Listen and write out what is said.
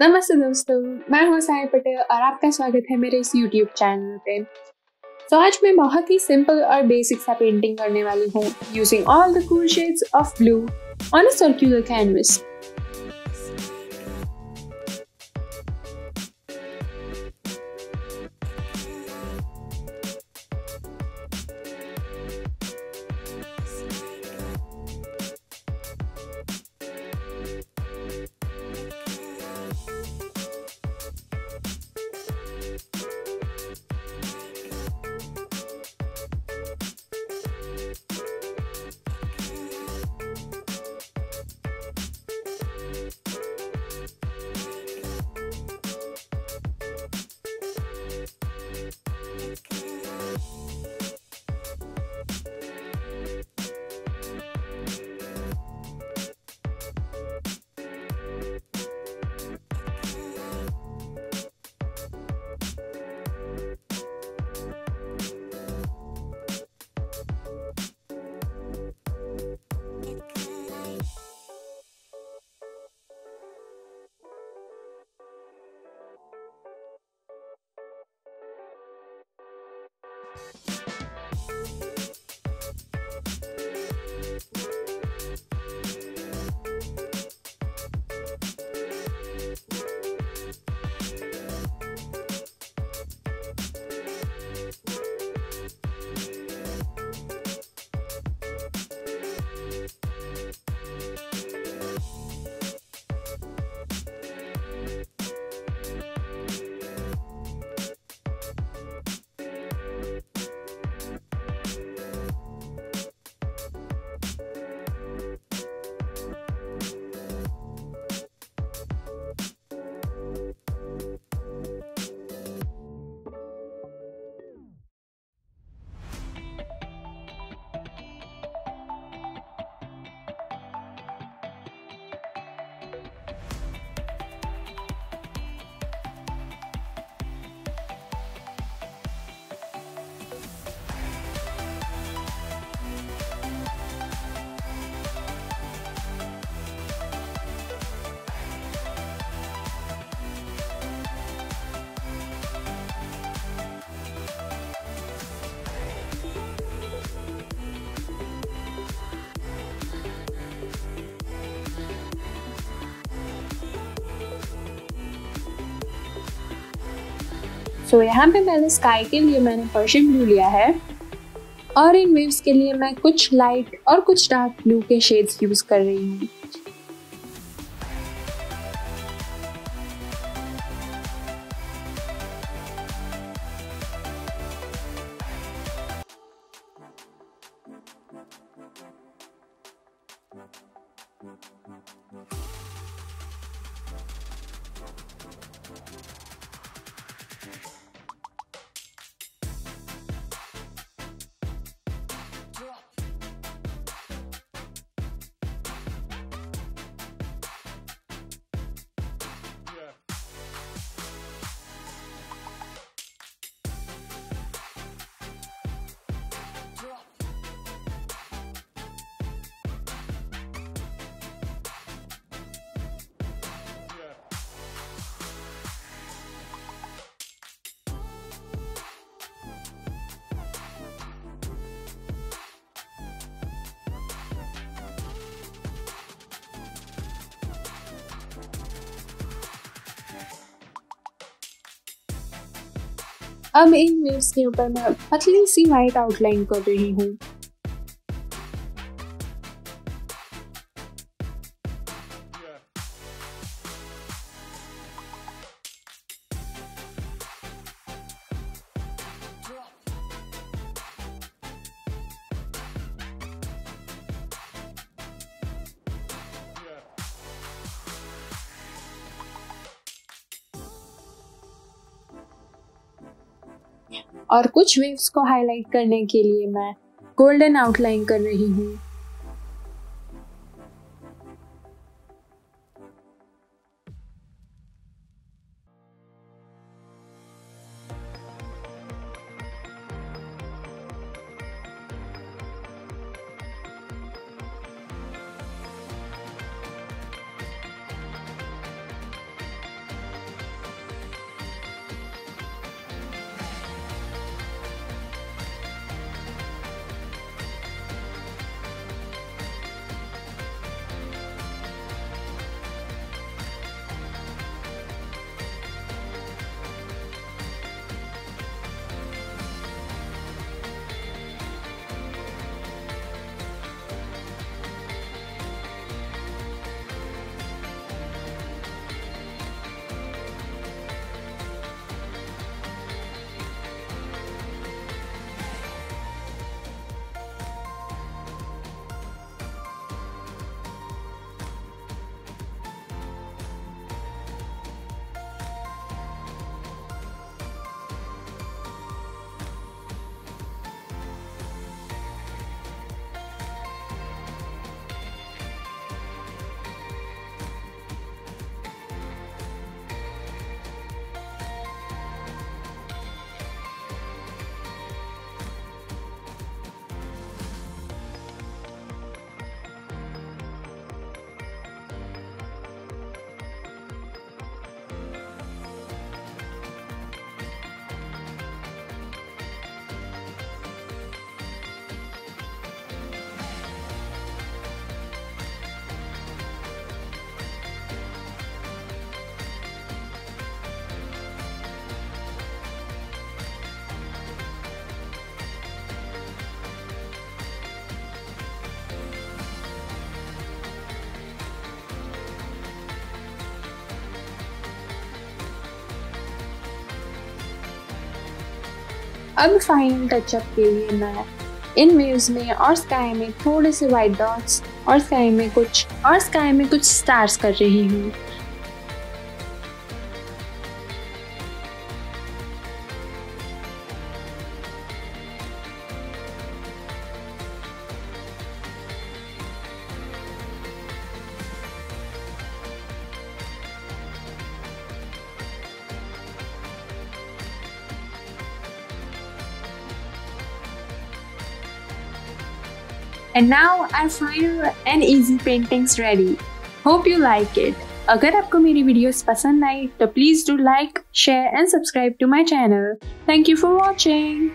नमस्ते दोस्तों, मैं हूँ साई पटेल और आपका स्वागत है मेरे इस YouTube चैनल पे। तो आज मैं बहुत ही सिंपल और बेसिक सा पेंटिंग करने वाली हूँ using all the cool shades of blue on a circular canvas so so, यहाँ पे मैंने स्काई के लिए मैंने पर्शियन ब्लू लिया है और इन वेव्स के लिए मैं कुछ लाइट और कुछ डार्क ब्लू के शेड्स यूज़ कर रही हूँ। अब इन वेव्स के ऊपर मैं पतली सी वाइट आउटलाइन कर रही हूँ। और कुछ वेव्स को हाईलाइट करने के लिए मैं गोल्डन आउटलाइन कर रही हूँ। अब फाइन टचअप के लिए मैं इन वेव्स में और स्काई में थोड़े से वाइट डॉट्स और स्काई में कुछ, और स्काई में कुछ स्टार्स कर रही हूँ। And now our final and easy paintings ready. Hope you like it. अगर आपको मेरी वीडियोस पसंद आई तो please do like share and subscribe to my channel thank you for watching